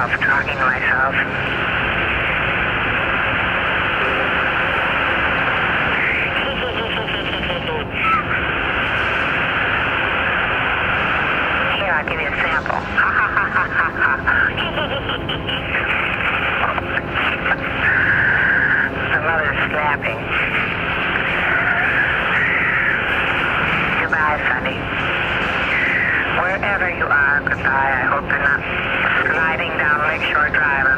myself, talking myself. I'll give you a sample. Snapping. Goodbye, Sonny. Wherever you are, goodbye. I hope you're not Lakeshore Drive